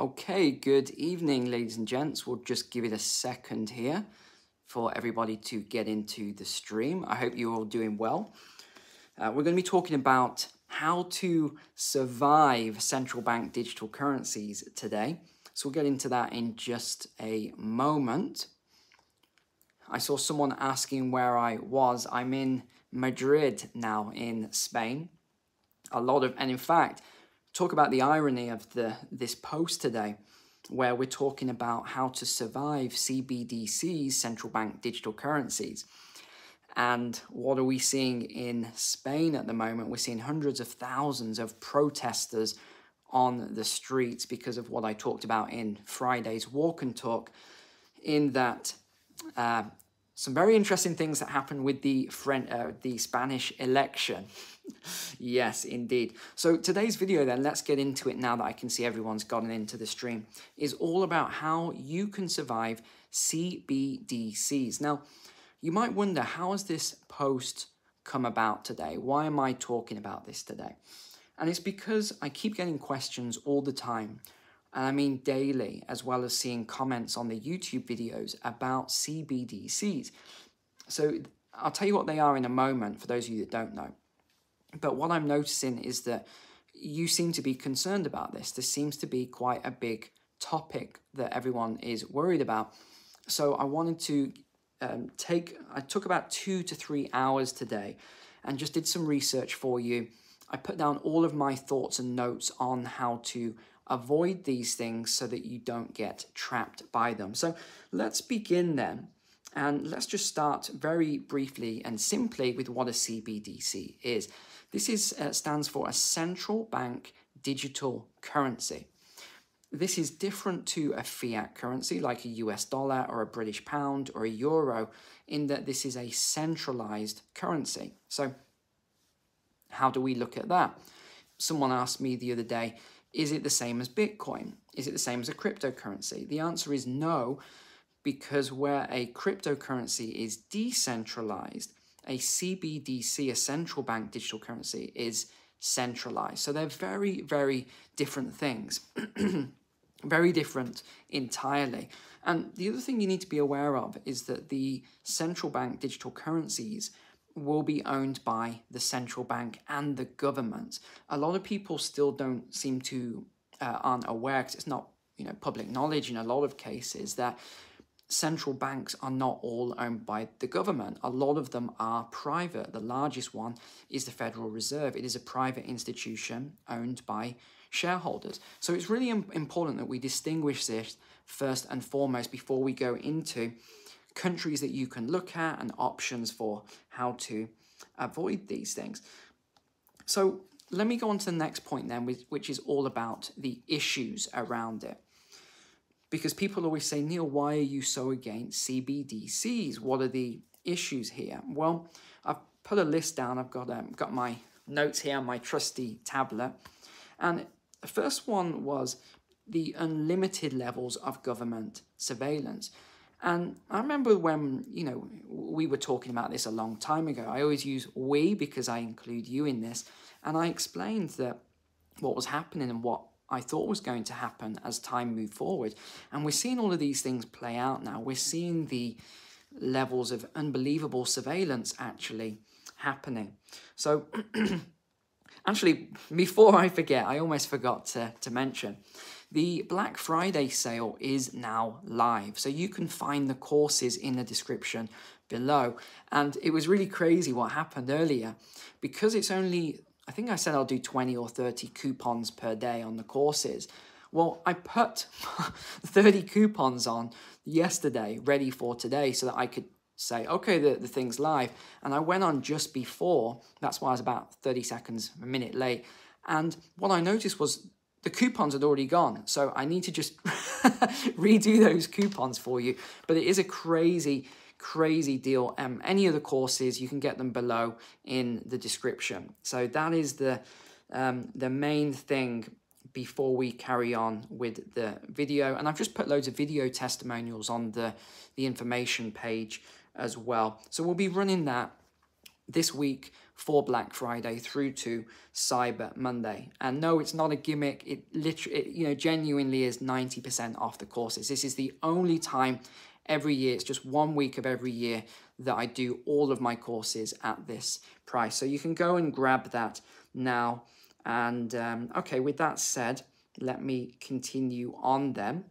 Okay, good evening, ladies and gents. We'll just give it a second here for everybody to get into the stream. I hope you're all doing well. Uh, we're going to be talking about how to survive central bank digital currencies today. So we'll get into that in just a moment. I saw someone asking where I was. I'm in Madrid now in Spain. A lot of, and in fact, talk about the irony of the this post today, where we're talking about how to survive CBDCs, central bank digital currencies. And what are we seeing in Spain at the moment? We're seeing hundreds of thousands of protesters on the streets because of what I talked about in Friday's walk and talk, in that uh, some very interesting things that happened with the French, uh, the Spanish election. yes, indeed. So today's video then, let's get into it now that I can see everyone's gotten into the stream, is all about how you can survive CBDCs. Now, you might wonder, how has this post come about today? Why am I talking about this today? And it's because I keep getting questions all the time, and I mean daily, as well as seeing comments on the YouTube videos about CBDCs. So I'll tell you what they are in a moment for those of you that don't know. But what I'm noticing is that you seem to be concerned about this. This seems to be quite a big topic that everyone is worried about. So I wanted to um, take, I took about two to three hours today and just did some research for you. I put down all of my thoughts and notes on how to avoid these things so that you don't get trapped by them. So let's begin then. And let's just start very briefly and simply with what a CBDC is. This is uh, stands for a central bank digital currency. This is different to a fiat currency like a US dollar or a British pound or a euro in that this is a centralized currency. So how do we look at that? Someone asked me the other day, is it the same as Bitcoin? Is it the same as a cryptocurrency? The answer is no, because where a cryptocurrency is decentralized, a CBDC, a central bank digital currency, is centralized. So they're very, very different things. very different entirely. And the other thing you need to be aware of is that the central bank digital currencies will be owned by the central bank and the government. A lot of people still don't seem to uh, aren't aware because it's not you know public knowledge in a lot of cases that central banks are not all owned by the government. A lot of them are private. The largest one is the Federal Reserve. It is a private institution owned by shareholders. So it's really important that we distinguish this first and foremost before we go into countries that you can look at and options for how to avoid these things. So let me go on to the next point then, which is all about the issues around it. Because people always say, Neil, why are you so against CBDCs? What are the issues here? Well, I've put a list down. I've got um, got my notes here my trusty tablet. And the first one was the unlimited levels of government surveillance. And I remember when, you know, we were talking about this a long time ago. I always use we because I include you in this. And I explained that what was happening and what I thought was going to happen as time moved forward. And we're seeing all of these things play out now. We're seeing the levels of unbelievable surveillance actually happening. So, actually, before I forget, I almost forgot to, to mention the Black Friday sale is now live. So you can find the courses in the description below. And it was really crazy what happened earlier because it's only I think I said I'll do 20 or 30 coupons per day on the courses. Well, I put 30 coupons on yesterday, ready for today, so that I could say, okay, the, the thing's live. And I went on just before, that's why I was about 30 seconds, a minute late. And what I noticed was the coupons had already gone. So I need to just redo those coupons for you. But it is a crazy crazy deal. Um, any of the courses, you can get them below in the description. So that is the, um, the main thing before we carry on with the video. And I've just put loads of video testimonials on the, the information page as well. So we'll be running that this week for Black Friday through to Cyber Monday. And no, it's not a gimmick. It literally, you know, genuinely is 90% off the courses. This is the only time every year, it's just one week of every year that I do all of my courses at this price. So you can go and grab that now. And um, okay, with that said, let me continue on then.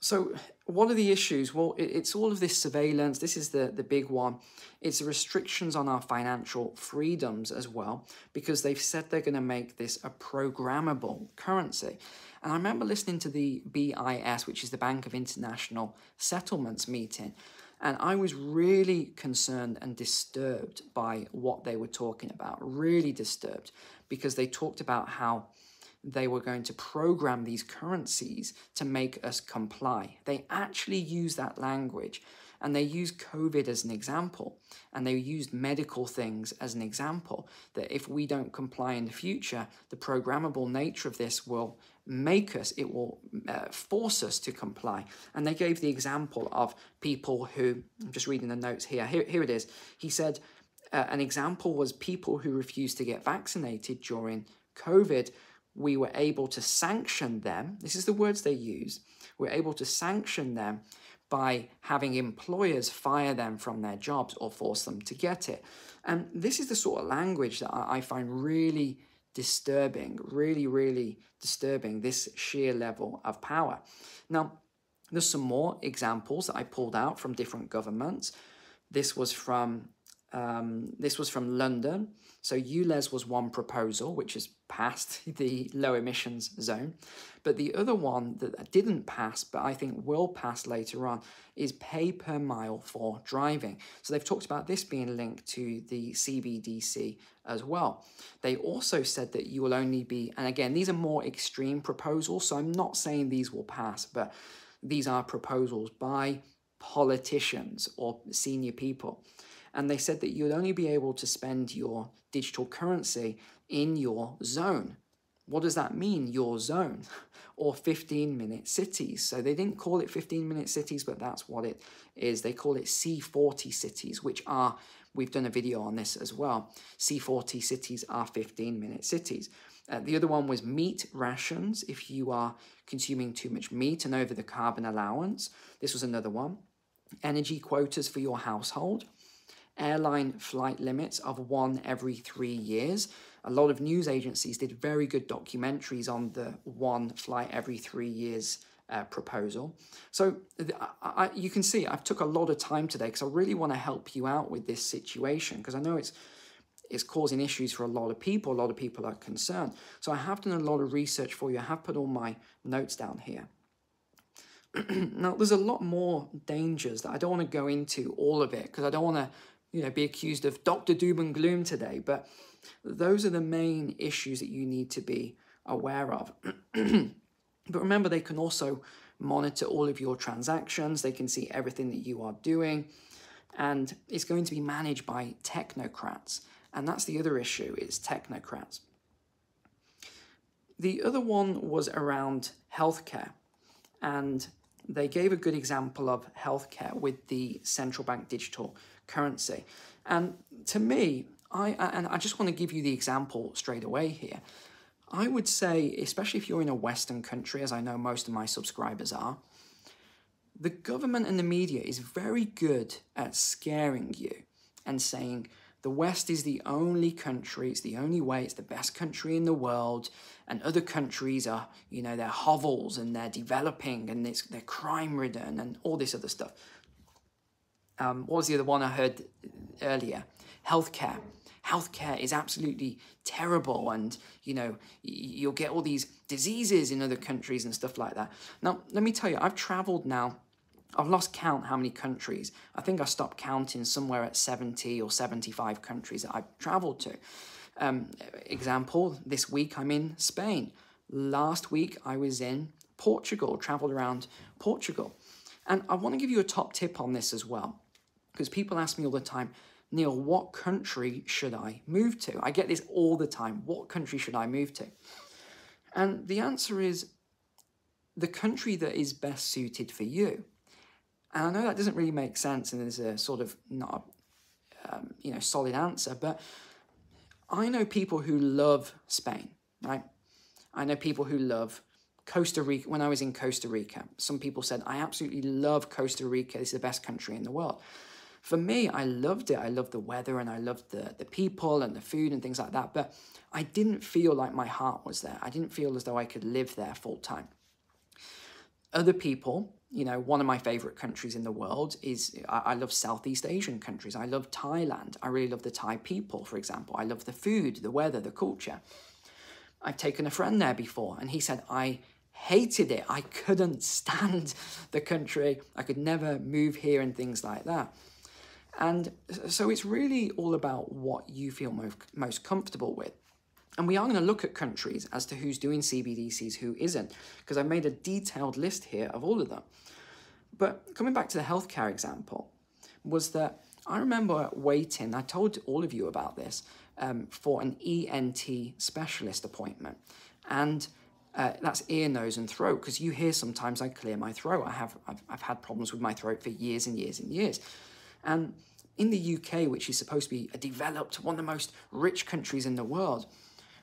So what are the issues? Well, it's all of this surveillance. This is the, the big one. It's the restrictions on our financial freedoms as well, because they've said they're going to make this a programmable currency. And I remember listening to the BIS, which is the Bank of International Settlements meeting, and I was really concerned and disturbed by what they were talking about, really disturbed, because they talked about how they were going to program these currencies to make us comply. They actually use that language and they use COVID as an example and they used medical things as an example that if we don't comply in the future, the programmable nature of this will make us, it will uh, force us to comply. And they gave the example of people who, I'm just reading the notes here, here, here it is. He said, uh, an example was people who refused to get vaccinated during COVID we were able to sanction them. This is the words they use. We're able to sanction them by having employers fire them from their jobs or force them to get it. And this is the sort of language that I find really disturbing, really, really disturbing, this sheer level of power. Now, there's some more examples that I pulled out from different governments. This was from um, this was from London. So ULEZ was one proposal, which has passed the low emissions zone. But the other one that didn't pass, but I think will pass later on, is pay per mile for driving. So they've talked about this being linked to the CBDC as well. They also said that you will only be, and again, these are more extreme proposals, so I'm not saying these will pass, but these are proposals by politicians or senior people and they said that you'd only be able to spend your digital currency in your zone. What does that mean, your zone? Or 15 minute cities. So they didn't call it 15 minute cities, but that's what it is. They call it C40 cities, which are, we've done a video on this as well. C40 cities are 15 minute cities. Uh, the other one was meat rations, if you are consuming too much meat and over the carbon allowance. This was another one. Energy quotas for your household airline flight limits of one every three years. A lot of news agencies did very good documentaries on the one flight every three years uh, proposal. So I, I, you can see I've took a lot of time today because I really want to help you out with this situation because I know it's it's causing issues for a lot of people. A lot of people are concerned. So I have done a lot of research for you. I have put all my notes down here. now, there's a lot more dangers that I don't want to go into all of it because I don't want to you know, be accused of Dr. Doom and Gloom today, but those are the main issues that you need to be aware of. but remember, they can also monitor all of your transactions, they can see everything that you are doing, and it's going to be managed by technocrats. And that's the other issue, is technocrats. The other one was around healthcare, and they gave a good example of healthcare with the central bank digital currency. And to me, I and I just want to give you the example straight away here. I would say, especially if you're in a Western country, as I know most of my subscribers are, the government and the media is very good at scaring you and saying the West is the only country, it's the only way, it's the best country in the world, and other countries are, you know, they're hovels and they're developing and it's, they're crime ridden and all this other stuff um, what was the other one I heard earlier? Healthcare. Healthcare is absolutely terrible, and you know you'll get all these diseases in other countries and stuff like that. Now, let me tell you, I've travelled now. I've lost count how many countries. I think I stopped counting somewhere at 70 or 75 countries that I've travelled to. Um, example, this week I'm in Spain. Last week I was in Portugal, travelled around Portugal. And I want to give you a top tip on this as well. Because people ask me all the time, Neil, what country should I move to? I get this all the time. What country should I move to? And the answer is the country that is best suited for you. And I know that doesn't really make sense and there's a sort of not um, you know solid answer, but I know people who love Spain, right? I know people who love Costa Rica. When I was in Costa Rica, some people said, I absolutely love Costa Rica. It's the best country in the world. For me, I loved it. I loved the weather and I loved the, the people and the food and things like that. But I didn't feel like my heart was there. I didn't feel as though I could live there full time. Other people, you know, one of my favorite countries in the world is I, I, love Southeast Asian countries. I love Thailand. I really love the Thai people, for example. I love the food, the weather, the culture. I've taken a friend there before, and he said, I hated it. I couldn't stand the country. I could never move here and things like that. And so it's really all about what you feel most, most comfortable with. And we are going to look at countries as to who's doing CBDCs, who isn't, because I've made a detailed list here of all of them. But coming back to the healthcare example, was that I remember waiting, I told all of you about this, um, for an ENT specialist appointment. And uh, that's ear, nose, and throat, because you hear sometimes I clear my throat. I have, I've, I've had problems with my throat for years and years and years. And in the UK, which is supposed to be a developed, one of the most rich countries in the world,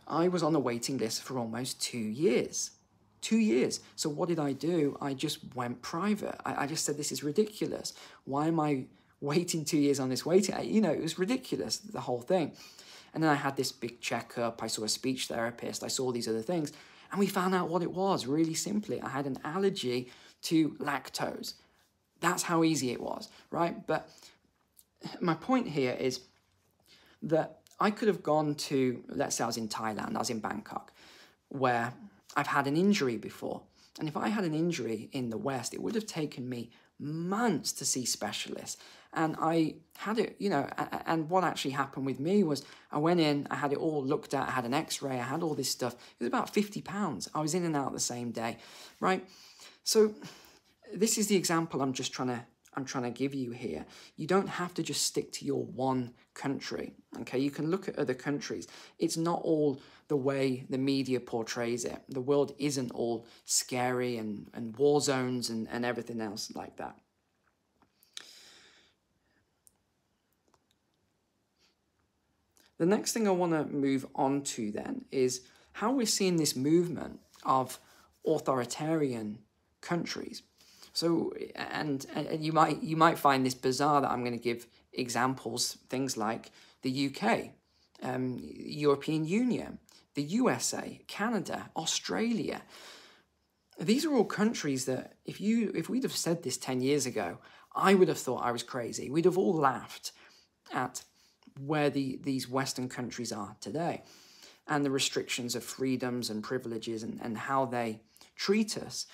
I was on the waiting list for almost two years. Two years. So what did I do? I just went private. I, I just said, this is ridiculous. Why am I waiting two years on this waiting? You know, it was ridiculous, the whole thing. And then I had this big checkup. I saw a speech therapist. I saw these other things. And we found out what it was really simply. I had an allergy to lactose. That's how easy it was, right? But my point here is that I could have gone to, let's say I was in Thailand, I was in Bangkok, where I've had an injury before. And if I had an injury in the West, it would have taken me months to see specialists. And I had it, you know, and what actually happened with me was I went in, I had it all looked at, I had an x ray, I had all this stuff. It was about 50 pounds. I was in and out the same day, right? So this is the example I'm just trying to I'm trying to give you here. You don't have to just stick to your one country. Okay, you can look at other countries. It's not all the way the media portrays it. The world isn't all scary and, and war zones and, and everything else like that. The next thing I want to move on to then is how we're seeing this movement of authoritarian countries. So, and, and you might you might find this bizarre that I'm going to give examples, things like the UK, um, European Union, the USA, Canada, Australia. These are all countries that if you if we'd have said this 10 years ago, I would have thought I was crazy. We'd have all laughed at where the, these Western countries are today and the restrictions of freedoms and privileges and, and how they treat us.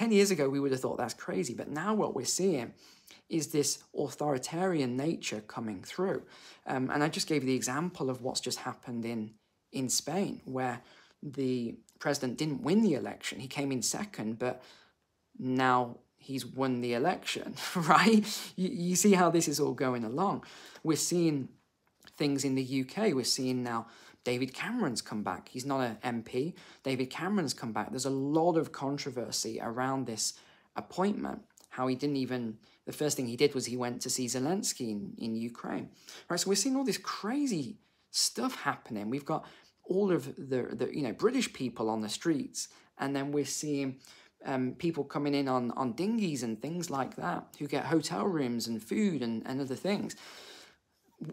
10 years ago, we would have thought that's crazy, but now what we're seeing is this authoritarian nature coming through. Um, and I just gave you the example of what's just happened in, in Spain, where the president didn't win the election. He came in second, but now he's won the election, right? You, you see how this is all going along. We're seeing things in the UK. We're seeing now David Cameron's come back. He's not an MP. David Cameron's come back. There's a lot of controversy around this appointment. How he didn't even, the first thing he did was he went to see Zelensky in, in Ukraine. Right, so we're seeing all this crazy stuff happening. We've got all of the, the you know, British people on the streets, and then we're seeing um, people coming in on, on dinghies and things like that who get hotel rooms and food and, and other things.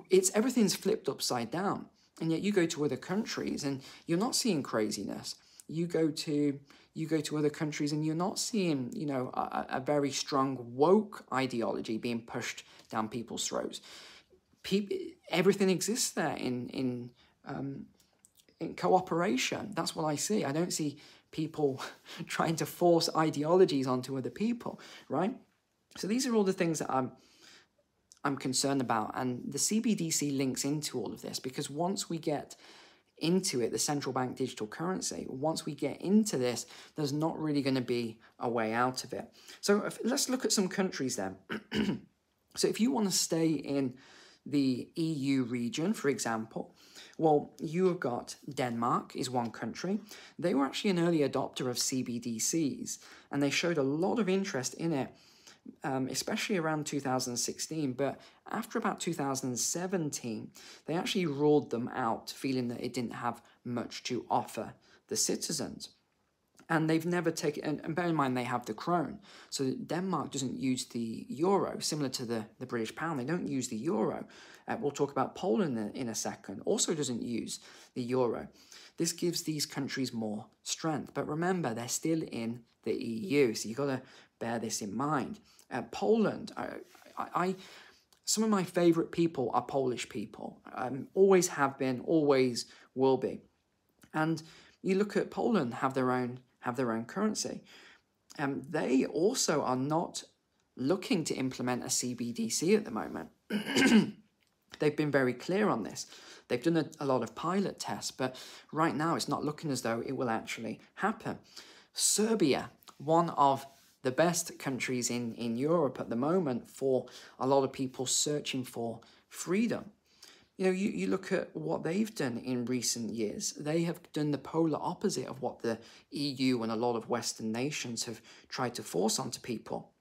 It's everything's flipped upside down. And yet you go to other countries and you're not seeing craziness. You go to you go to other countries and you're not seeing, you know, a, a very strong woke ideology being pushed down people's throats. People, everything exists there in in um, in cooperation. That's what I see. I don't see people trying to force ideologies onto other people, right? So these are all the things that I'm I'm concerned about. And the CBDC links into all of this because once we get into it, the central bank digital currency, once we get into this, there's not really going to be a way out of it. So if, let's look at some countries then. so if you want to stay in the EU region, for example, well, you have got Denmark is one country. They were actually an early adopter of CBDCs and they showed a lot of interest in it um, especially around 2016. But after about 2017, they actually ruled them out, feeling that it didn't have much to offer the citizens. And they've never taken, and, bear in mind they have the krone. So Denmark doesn't use the euro, similar to the, the British pound. They don't use the euro. Uh, we'll talk about Poland in, in a second, also doesn't use the euro. This gives these countries more strength. But remember, they're still in the EU, so you've got to bear this in mind. Uh, Poland, I, I, I, some of my favourite people are Polish people. Um, always have been, always will be. And you look at Poland, have their own have their own currency. Um, they also are not looking to implement a CBDC at the moment. They've been very clear on this. They've done a, a, lot of pilot tests, but right now it's not looking as though it will actually happen. Serbia, one of the best countries in, in Europe at the moment for a lot of people searching for freedom. You know, you, you look at what they've done in recent years. They have done the polar opposite of what the EU and a lot of Western nations have tried to force onto people.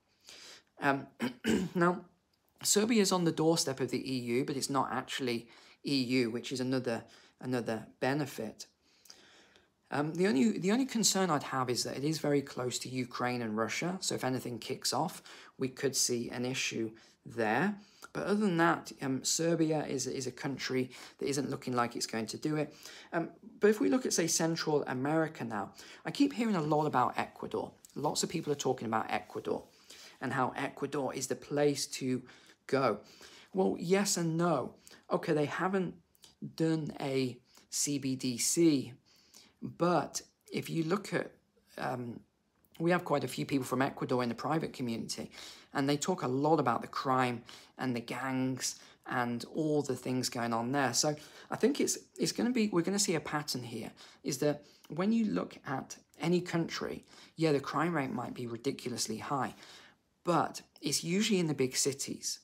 Um, now, Serbia is on the doorstep of the EU, but it's not actually EU, which is another another benefit. Um, the only the only concern I'd have is that it is very close to Ukraine and Russia. So if anything kicks off, we could see an issue there. But other than that, um, Serbia is, is a country that isn't looking like it's going to do it. Um, but if we look at, say, Central America now, I keep hearing a lot about Ecuador. Lots of people are talking about Ecuador and how Ecuador is the place to go. Well, yes and no. Okay, they haven't done a CBDC, but if you look at, um, we have quite a few people from Ecuador in the private community, and they talk a lot about the crime and the gangs and all the things going on there. So I think it's it's going to be we're going to see a pattern here is that when you look at any country, yeah, the crime rate might be ridiculously high, but it's usually in the big cities.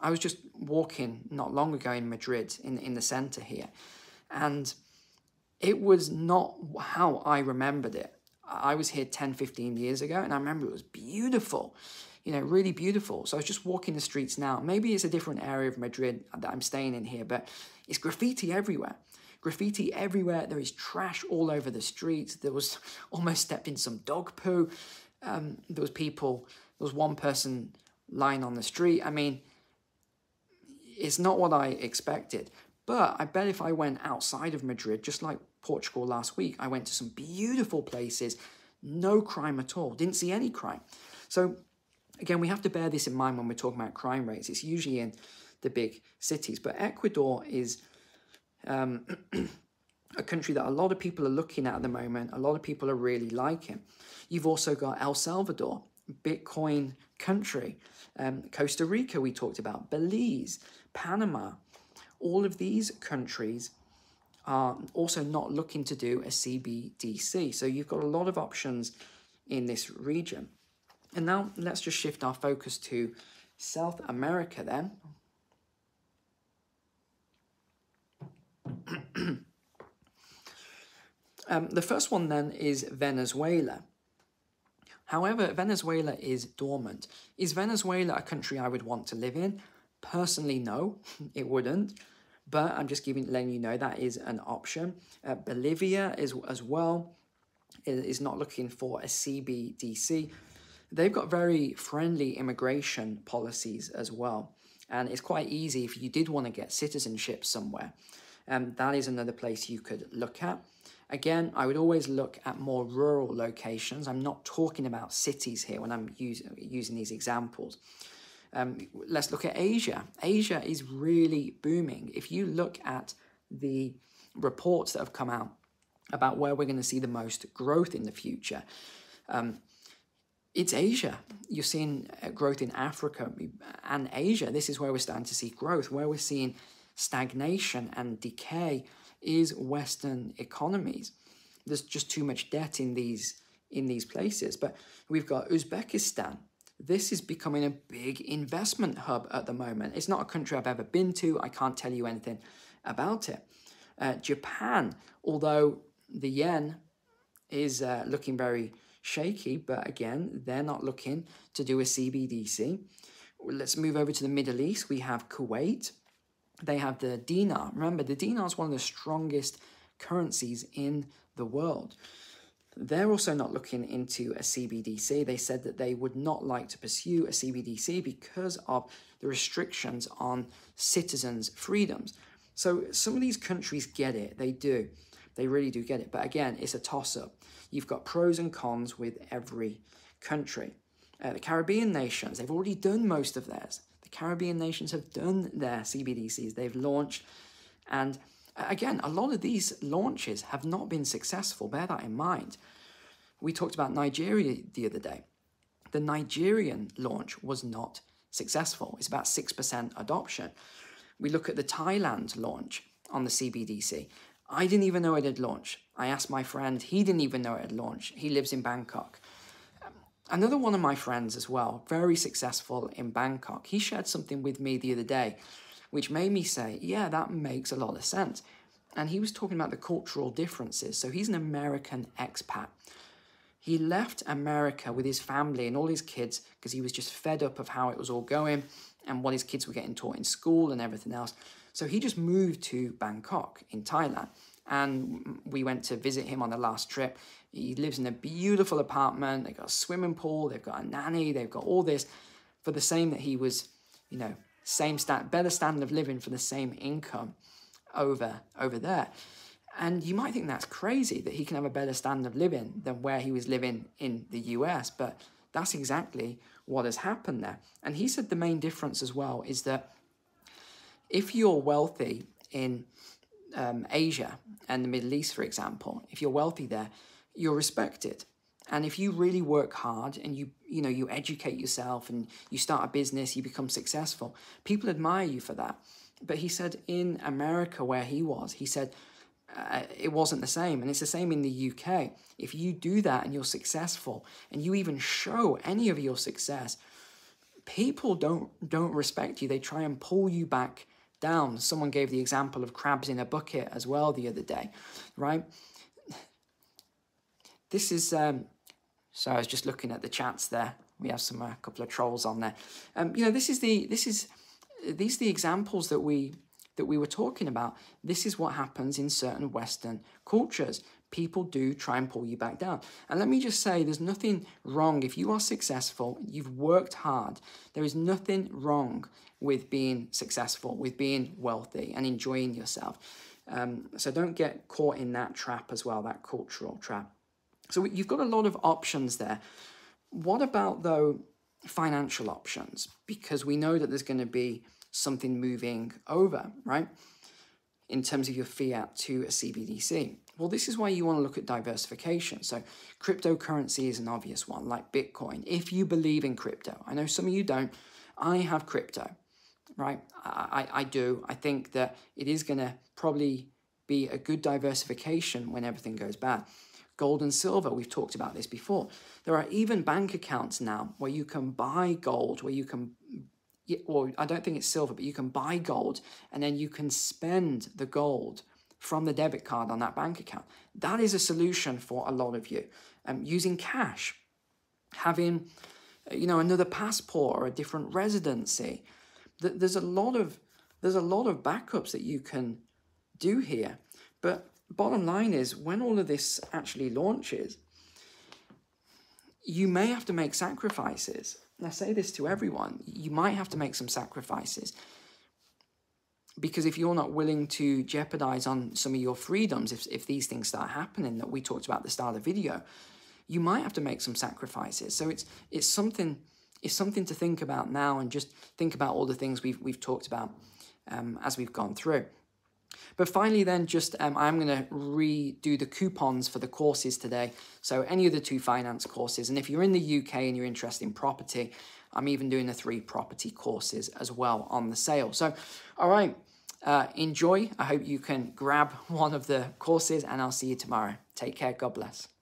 I was just walking not long ago in Madrid in in the center here, and it was not how I remembered it. I was here 10, 15 years ago, and I remember it was beautiful you know, really beautiful. So I was just walking the streets now. Maybe it's a different area of Madrid that I'm staying in here, but it's graffiti everywhere. Graffiti everywhere. There is trash all over the streets. There was almost stepped in some dog poo. Um, there was people, there was one person lying on the street. I mean, it's not what I expected. But I bet if I went outside of Madrid, just like Portugal last week, I went to some beautiful places, no crime at all, didn't see any crime. So Again, we have to bear this in mind when we're talking about crime rates. It's usually in the big cities, but Ecuador is um, a country that a lot of people are looking at at the moment. A lot of people are really liking. You've also got El Salvador, Bitcoin country, um, Costa Rica, we talked about, Belize, Panama. All of these countries are also not looking to do a CBDC. So you've got a lot of options in this region. And now let's just shift our focus to South America then. um, the first one then is Venezuela. However, Venezuela is dormant. Is Venezuela a country I would want to live in? Personally, no, it wouldn't. But I'm just giving, letting you know that is an option. Uh, Bolivia is as well is not looking for a CBDC. They've got very friendly immigration policies as well. And it's quite easy if you did want to get citizenship somewhere. Um, that is another place you could look at. Again, I would always look at more rural locations. I'm not talking about cities here when I'm using, using these examples. Um, let's look at Asia. Asia is really booming. If you look at the reports that have come out about where we're going to see the most growth in the future, um, it's Asia. You're seeing uh, growth in Africa and Asia. This is where we're starting to see growth. Where we're seeing stagnation and decay is Western economies. There's just too much debt in these in these places. But we've got Uzbekistan. This is becoming a big investment hub at the moment. It's not a country I've ever been to. I can't tell you anything about it. Uh, Japan, although the yen is uh, looking very shaky, but again, they're not looking to do a CBDC. Let's move over to the Middle East. We have Kuwait. They have the dinar. Remember, the dinar is one of the strongest currencies in the world. They're also not looking into a CBDC. They said that they would not like to pursue a CBDC because of the restrictions on citizens' freedoms. So some of these countries get it. They do. They really do get it. But again, it's a toss up. You've got pros and cons with every country. Uh, the Caribbean nations, they've already done most of theirs. The Caribbean nations have done their CBDCs. They've launched. And again, a lot of these launches have not been successful. Bear that in mind. We talked about Nigeria the other day. The Nigerian launch was not successful. It's about 6% adoption. We look at the Thailand launch on the CBDC. I didn't even know it had launched. I asked my friend, he didn't even know it had launched. He lives in Bangkok. Another one of my friends as well, very successful in Bangkok, he shared something with me the other day, which made me say, yeah, that makes a lot of sense. And he was talking about the cultural differences. So he's an American expat. He left America with his family and all his kids because he was just fed up of how it was all going and what his kids were getting taught in school and everything else. So he just moved to Bangkok in Thailand. And we went to visit him on the last trip. He lives in a beautiful apartment. They've got a swimming pool. They've got a nanny. They've got all this for the same that he was, you know, same stat, better standard of living for the same income over over there. And you might think that's crazy that he can have a better standard of living than where he was living in the US, but that's exactly what has happened there. And he said the main difference as well is that if you're wealthy in um, Asia and the Middle East, for example, if you're wealthy there, you're respected. And if you really work hard and you you know you educate yourself and you start a business, you become successful, people admire you for that. But he said in America where he was, he said uh, it wasn't the same, and it's the same in the UK. If you do that and you're successful, and you even show any of your success, people don't don't respect you. They try and pull you back down. Someone gave the example of crabs in a bucket as well the other day, right? This is, um, so I was just looking at the chats there. We have some, a uh, couple of trolls on there. Um, you know, this is the, this is, these the examples that we, that we were talking about. This is what happens in certain Western cultures people do try and pull you back down. And let me just say, there's nothing wrong. If you are successful, you've worked hard, there is nothing wrong with being successful, with being wealthy and enjoying yourself. Um, so don't get caught in that trap as well, that cultural trap. So you've got a lot of options there. What about, though, financial options? Because we know that there's going to be something moving over, right? In terms of your fiat to a CBDC. Well, this is why you want to look at diversification. So, cryptocurrency is an obvious one, like Bitcoin. If you believe in crypto, I know some of you don't. I have crypto, right? I, I, I do. I think that it is going to probably be a good diversification when everything goes bad. Gold and silver, we've talked about this before. There are even bank accounts now where you can buy gold, where you can, well, I don't think it's silver, but you can buy gold and then you can spend the gold from the debit card on that bank account. That is a solution for a lot of you. Um, using cash, having uh, you know another passport or a different residency. There's a lot of there's a lot of backups that you can do here. But bottom line is when all of this actually launches, you may have to make sacrifices. And I say this to everyone, you might have to make some sacrifices. Because if you're not willing to jeopardize on some of your freedoms if, if these things start happening that we talked about at the start of the video you might have to make some sacrifices. So it's it's something it's something to think about now and just think about all the things we've we've talked about um, as we've gone through but finally then just um, i'm going to redo the coupons for the courses today so any of the two finance courses and if you're in the uk and you're interested in property I'm even doing the three property courses as well on the sale. So, all right, uh, enjoy. I hope you can grab one of the courses, and I'll see you tomorrow. Take care. God bless.